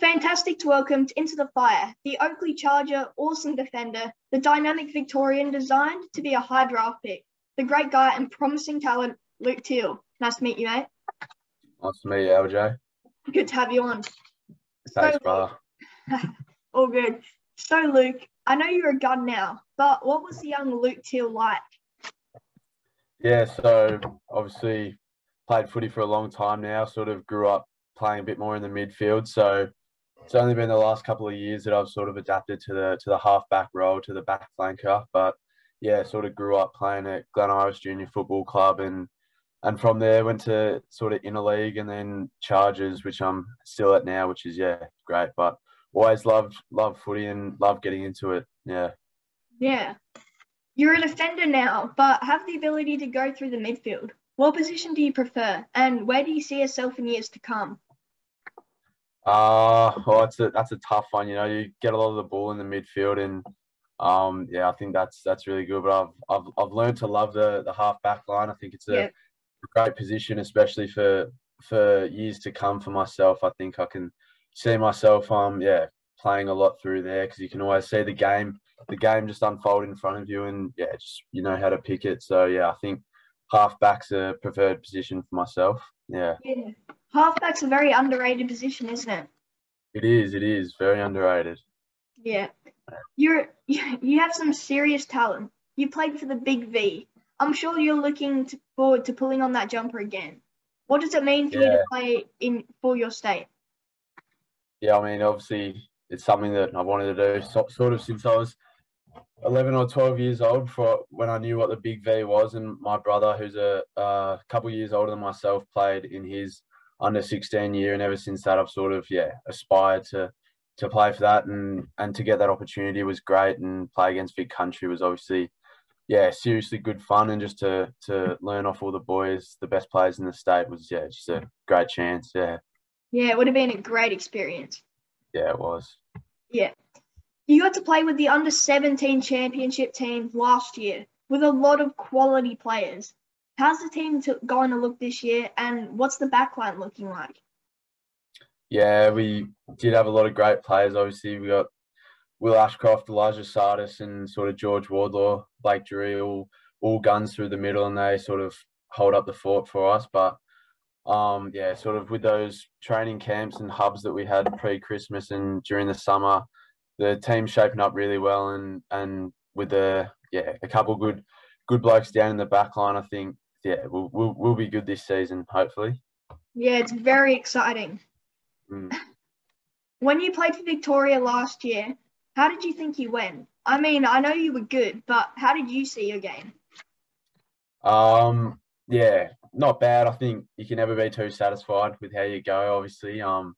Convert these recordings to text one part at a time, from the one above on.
fantastic to welcome to Into the Fire the Oakleigh Charger, awesome defender, the dynamic Victorian designed to be a high draft pick, the great guy and promising talent, Luke Teal. Nice to meet you, mate. Nice to meet you, LJ. Good to have you on. Thanks, So- brother. All good. So, Luke, I know you're a gun now, but what was the young Luke Teal like? Yeah, so obviously played footy for a long time now, sort of grew up playing a bit more in the midfield. So it's only been the last couple of years that I've sort of adapted to the to the half back role, to the back flanker. But yeah, sort of grew up playing at Glen Iris Junior Football Club and and from there went to sort of inner league and then Chargers, which I'm still at now, which is yeah, great. But always loved loved footy and loved getting into it. Yeah. Yeah. You're a defender now, but have the ability to go through the midfield. What position do you prefer, and where do you see yourself in years to come? Uh, well, that's a that's a tough one. You know, you get a lot of the ball in the midfield, and um, yeah, I think that's that's really good. But I've I've I've learned to love the the half back line. I think it's a Yeah. great position, especially for for years to come for myself. I think I can see myself um yeah playing a lot through there because you can always see the game the game just unfold in front of you, and yeah, just you know how to pick it. So yeah, I think half back's a preferred position for myself. Yeah. Yeah. Halfback's a very underrated position, isn't it? It is. It is very underrated. Yeah. You're you have some serious talent. You played for the Big V. I'm sure you're looking to, forward to pulling on that jumper again. What does it mean for you to play in for your state? Yeah, I mean, obviously, it's something that I wanted to do so, sort of since I was 11 or 12 years old. For when I knew what the Big V was, and my brother, who's a, a couple years older than myself, played in his under 16 year, and ever since that, I've sort of yeah aspired to to play for that, and and to get that opportunity was great, and play against Vic Country was obviously. Yeah, seriously good fun, and just to to learn off all the boys, the best players in the state was yeah, just a great chance. Yeah, Yeah, it would have been a great experience. yeah, it was. Yeah. You got to play with the under 17 championship team last year with a lot of quality players. How's the team to, going to look this year and what's the backline looking like? Yeah, we did have a lot of great players. Obviously, we got Will Ashcroft, Elijah Tsatas, and sort of George Wardlaw, Blake Drury, all, all guns through the middle, and they sort of hold up the fort for us. But um, yeah, sort of with those training camps and hubs that we had pre-Christmas and during the summer, the team's shaping up really well, and and with the yeah a couple good good blokes down in the back line, I think yeah we'll we'll, we'll be good this season, hopefully. Yeah, it's very exciting. Mm. When you played for Victoria last year, how did you think you went? I mean, I know you were good, but how did you see your game? Um, yeah, not bad. I think you can never be too satisfied with how you go, obviously. Um,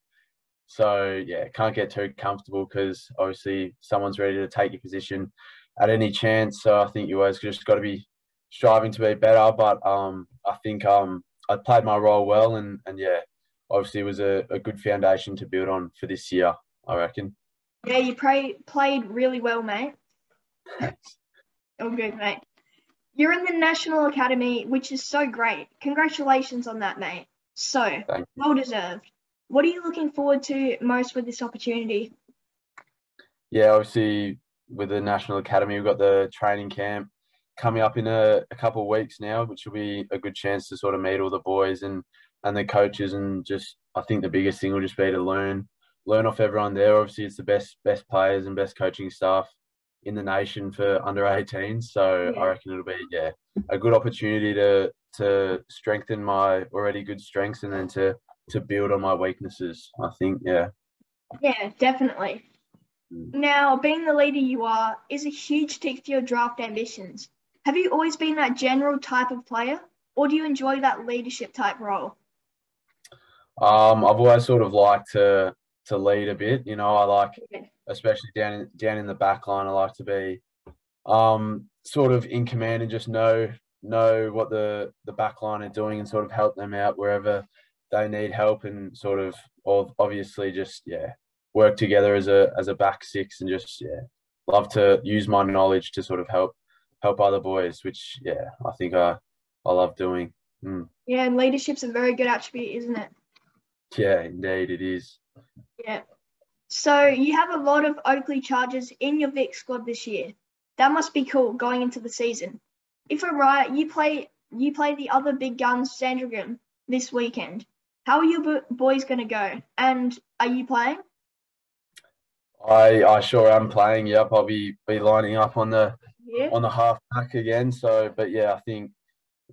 so yeah, can't get too comfortable because obviously someone's ready to take your position at any chance. So I think you always just got to be striving to be better. But um, I think um, I played my role well, and and yeah, obviously it was a, a good foundation to build on for this year. I reckon. Yeah, you played really well, mate. All good, mate. You're in the National Academy, which is so great. Congratulations on that, mate. So, well deserved. What are you looking forward to most with this opportunity? yeah, obviously with the National Academy, we've got the training camp coming up in a, a couple of weeks now, which will be a good chance to sort of meet all the boys and and the coaches and just I think the biggest thing will just be to learn learn off everyone there. Obviously, it's the best best players and best coaching staff in the nation for under 18s. So Yeah. I reckon it'll be yeah a good opportunity to to strengthen my already good strengths and then to to build on my weaknesses. I think yeah. Yeah, definitely. Mm. Now, being the leader you are is a huge tick for your draft ambitions. Have you always been that general type of player, or do you enjoy that leadership type role? Um, I've always sort of liked to to lead a bit. You know, I like, Yeah. especially down in, down in the back line, I like to be um, sort of in command and just know know what the the back line are doing and sort of help them out wherever they need help and sort of ob- obviously just yeah work together as a as a back six and just yeah love to use my knowledge to sort of help help other boys, which yeah I think I I love doing. Mm. Yeah, and leadership's a very good attribute, isn't it? Yeah, indeed it is. Yeah. So you have a lot of Oakleigh Chargers in your Vic squad this year. That must be cool going into the season. If I'm right, you play you play the other big guns, Sandringham, this weekend. How are your boys going to go? And are you playing? I I sure am playing. Yep, I'll be be lining up on the yeah. on the half back again. So, but yeah, I think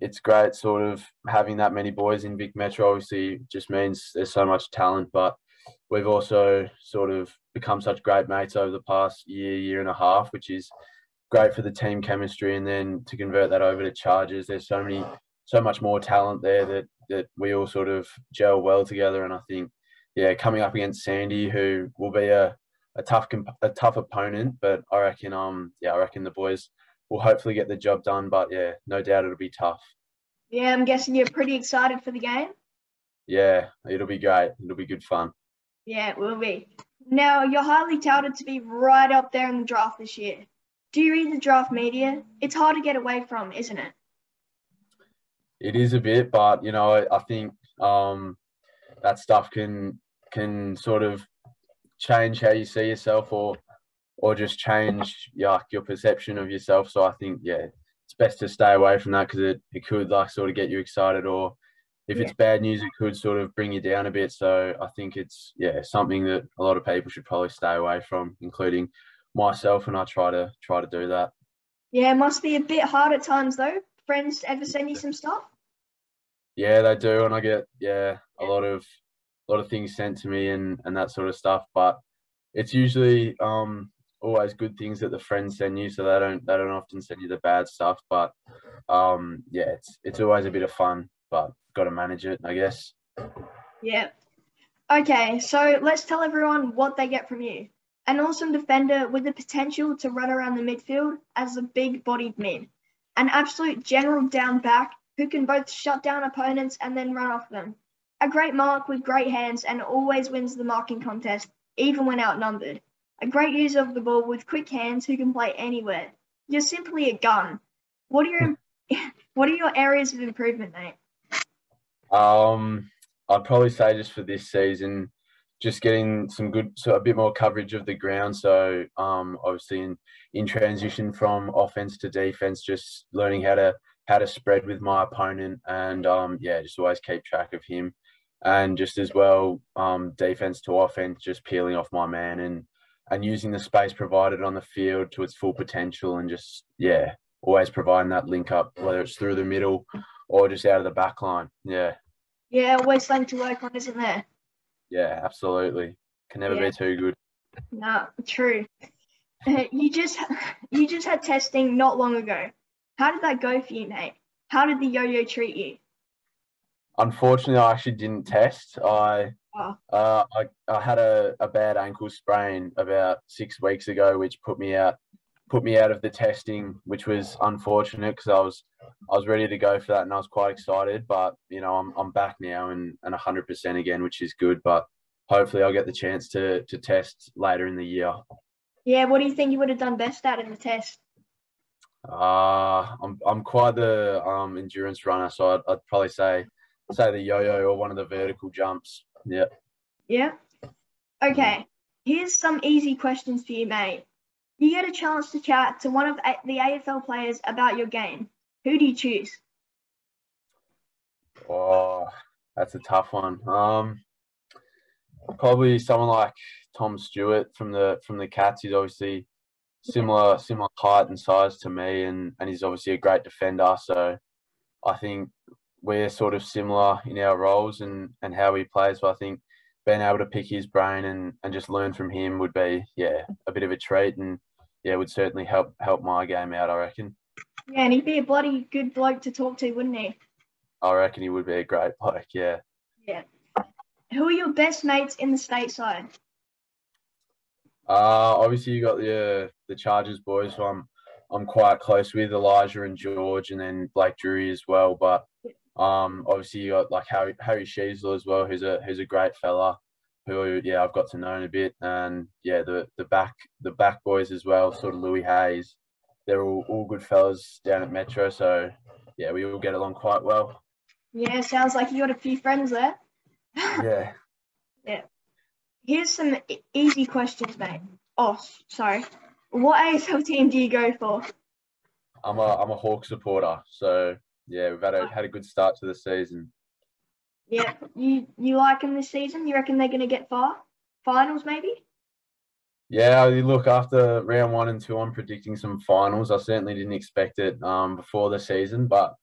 it's great sort of having that many boys in Vic Metro. Obviously, just means there's so much talent, but we've also sort of become such great mates over the past year, year and a half, which is great for the team chemistry. And then to convert that over to Chargers, there's so many, so much more talent there that that we all sort of gel well together. And I think, yeah, coming up against Sandy, who will be a a tough a tough opponent, but I reckon um yeah I reckon the boys will hopefully get the job done. But yeah, no doubt it'll be tough. Yeah, I'm guessing you're pretty excited for the game. Yeah, it'll be great. It'll be good fun. Yeah, it will be. Now you're highly touted to be right up there in the draft this year. Do you read the draft media? It's hard to get away from, isn't it? It is a bit, but you know, I think um, that stuff can can sort of change how you see yourself or or just change yeah, your perception of yourself. So I think yeah, it's best to stay away from that because it, it could like sort of get you excited or if yeah. it's bad news it could sort of bring you down a bit. So I think it's yeah, something that a lot of people should probably stay away from, including myself and I try to try to do that. Yeah, it must be a bit hard at times though. Friends ever send you some stuff? Yeah, they do, and I get yeah a lot of lot of things sent to me and and that sort of stuff. But it's usually um always good things that the friends send you, so they don't they don't often send you the bad stuff. But um yeah, it's it's always a bit of fun, but got to manage it, I guess. Yeah. Okay, so let's tell everyone what they get from you. An awesome defender with the potential to run around the midfield as a big bodied mid. An absolute general down back who can both shut down opponents and then run off them. A great mark with great hands and always wins the marking contest, even when outnumbered. A great user of the ball with quick hands who can play anywhere. You're simply a gun. What are your what are your areas of improvement, mate? Um, I'd probably say just for this season, just getting some good, so a bit more coverage of the ground. So, um, obviously in in transition from offense to defense, just learning how to how to spread with my opponent, and um, yeah, just always keep track of him, and just as well, um, defense to offense, just peeling off my man and and using the space provided on the field to its full potential, and just yeah, always providing that link up, whether it's through the middle or just out of the back line. Yeah. Yeah, always something to work on, isn't there? Yeah, absolutely. Can never yeah. be too good. No, true. you just you just had testing not long ago. How did that go for you, mate? How did the yo-yo treat you? Unfortunately, I actually didn't test. I oh. uh, I, I had a, a bad ankle sprain about six weeks ago, which put me out put me out of the testing, which was unfortunate because I was I was ready to go for that and I was quite excited. But you know, I'm I'm back now and and 100% again, which is good. But hopefully, I'll get the chance to to test later in the year. Yeah, what do you think you would have done best at in the test? Uh I'm I'm quite the um endurance runner, so I'd, I'd probably say say the yo-yo or one of the vertical jumps. Yeah. Yeah. Okay. Here's some easy questions for you, mate. You get a chance to chat to one of the AFL players about your game. Who do you choose? Oh, that's a tough one. Um, probably someone like Tom Stewart from the from the Cats. He's obviously similar similar height and size to me, and and he's obviously a great defender. So I think we're sort of similar in our roles and and how we play. So I think being able to pick his brain and and just learn from him would be yeah a bit of a treat and yeah, would certainly help help my game out. I reckon. Yeah, and he'd be a bloody good bloke to talk to, wouldn't he? I reckon he would be a great bloke. Yeah. Yeah. Who are your best mates in the stateside? Uh, obviously you got the uh, the Chargers boys, who I'm I'm quite close with Elijah and George, and then Blake Drury as well. But um, obviously you got like Harry Harry Sheezel as well, who's a who's a great fella who yeah I've got to know a bit, and yeah the the back the back boys as well, sort of Lewis Hayes. They're all, all good fellas down at Metro, so yeah we all get along quite well. Yeah, sounds like you got a few friends there. yeah. Yeah. Here's some easy questions, mate. Oh, sorry. What AFL team do you go for? I'm a I'm a Hawk supporter, so yeah, we've had a had a good start to the season. Yeah, you you like them this season? You reckon they're going to get far? Finals, maybe? Yeah, you look after round one and two. I'm predicting some finals. I certainly didn't expect it um, before the season, but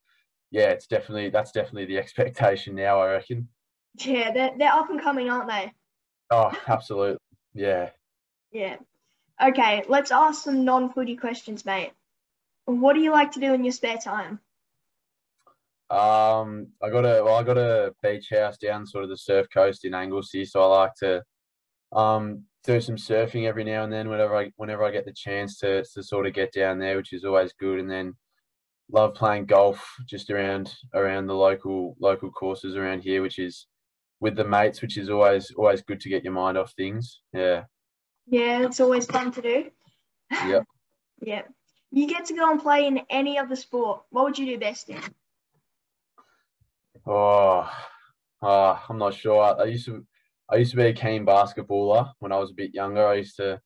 yeah, it's definitely that's definitely the expectation now. I reckon. Yeah, they're, they're up and coming, aren't they? Oh, absolutely. Yeah. Yeah. Okay, let's ask some non footy questions, mate. What do you like to do in your spare time? Um, I got a well, I got a beach house down sort of the surf coast in Anglesea, so I like to um do some surfing every now and then whenever I whenever I get the chance to to sort of get down there, which is always good. And then love playing golf just around around the local local courses around here, which is with the mates, which is always always good to get your mind off things. Yeah. Yeah, it's always fun to do. Yep. yeah. You get to go and play in any other sport. What would you do best in? Oh, uh, I'm not sure. I, I used to I used to be a keen basketballer when I was a bit younger. I used to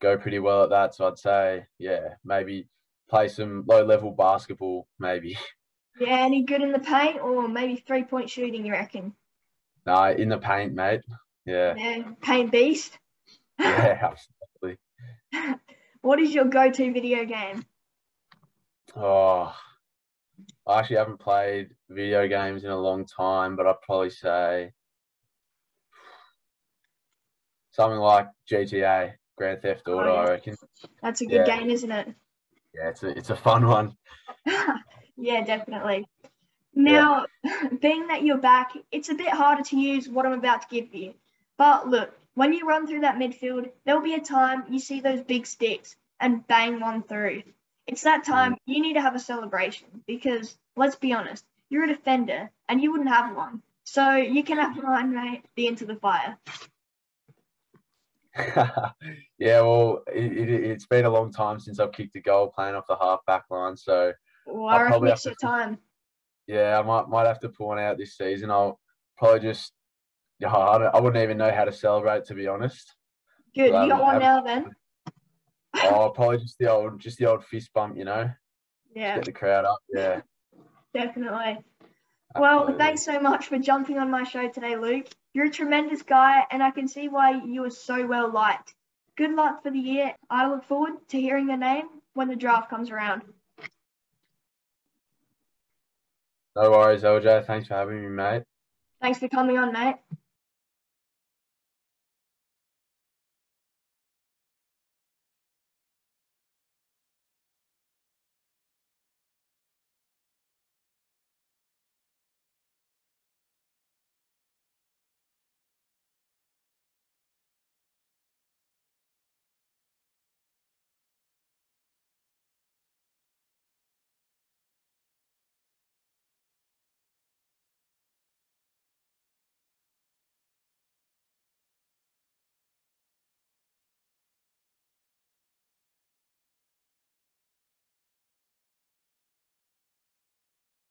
go pretty well at that. So I'd say, yeah, maybe play some low level basketball, maybe. Yeah, any good in the paint or maybe three point shooting, you reckon? no, in the paint, mate. Yeah, Yeah, paint beast. yeah, absolutely. what is your go to video game? Oh, I actually haven't played video games in a long time, but I'd probably say something like GTA, Grand Theft Oh, Auto. yeah. I reckon. That's a good Yeah. game, isn't it? Yeah, it's a it's a fun one. yeah, definitely. Now, being that you're back, it's a bit harder to use what I'm about to give you. But look, when you run through that midfield, there'll be a time you see those big sticks and bang one through. It's that time you need to have a celebration because, let's be honest, you're a defender and you wouldn't have one. So you can have mine, mate, be into the fire. yeah, well, it, it, it's been a long time since I've kicked a goal playing off the half back line. So Well, I'll reckon probably it's have your time. yeah, I might might have to pull one out this season. I'll probably just yeah, I, I wouldn't even know how to celebrate to be honest. Good. Um, You got one now then? Oh, probably just the old just the old fist bump, you know, Yeah, get the crowd up. Yeah. definitely. Well, absolutely. thanks so much for jumping on my show today, Luke. You're a tremendous guy, and I can see why you are so well liked. Good luck for the year. I look forward to hearing your name when the draft comes around. No worries, LJ. Thanks for having me, mate. Thanks for coming on, mate.